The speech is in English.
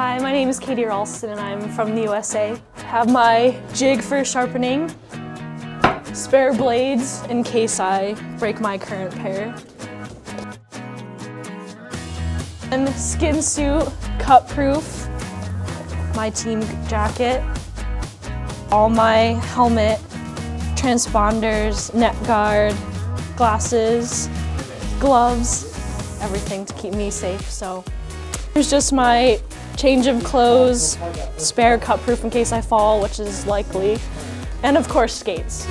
my name is Katy Ralston and I'm from the USA. I have my jig for sharpening, spare blades in case I break my current pair. And skin suit, cut proof, my team jacket, all my helmet, transponders, neck guard, glasses, gloves, everything to keep me safe. So here's just my change of clothes, spare cut proof in case I fall, which is likely, and of course skates.